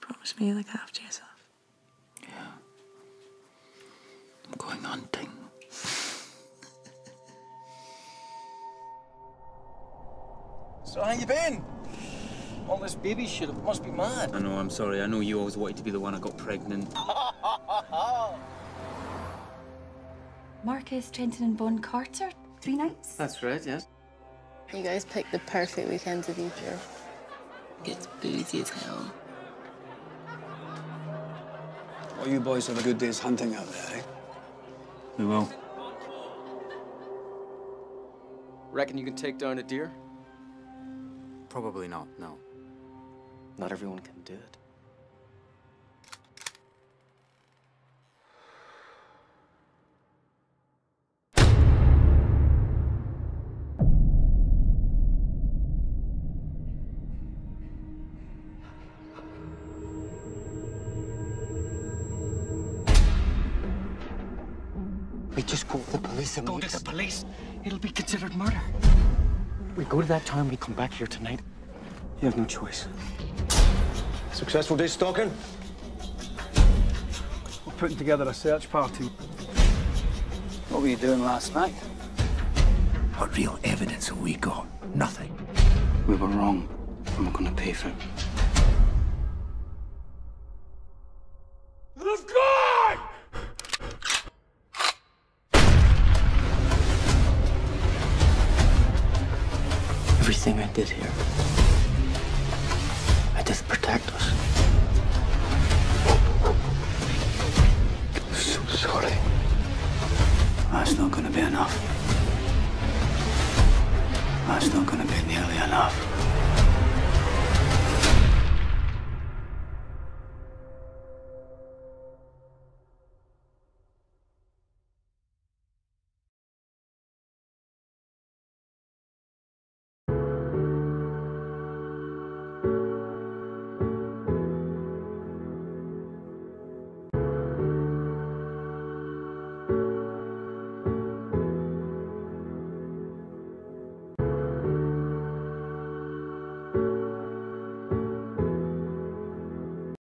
Promise me you'll look after yourself. Yeah. I'm going hunting. So how you been? All this baby shit, it must be mad. I know, I'm sorry. I know you always wanted to be the one I got pregnant. Marcus, Trenton, and Vaughn Carter. Three nights. That's right, yes. You guys picked the perfect weekend to be here. It's boozy as hell. Well, you boys have a good day's hunting out there, eh? We will. Reckon you can take down a deer? Probably not, no. Not everyone can do it. We just call the police and Go we... to the police. It'll be considered murder. We go to that town, we come back here tonight. You have no choice. Successful day stalking? We're putting together a search party. What were you doing last night? What real evidence have we got? Nothing. We were wrong, and we're gonna pay for it. Everything I did here, I did to protect us. I'm so sorry. That's not gonna be enough. That's not gonna be nearly enough.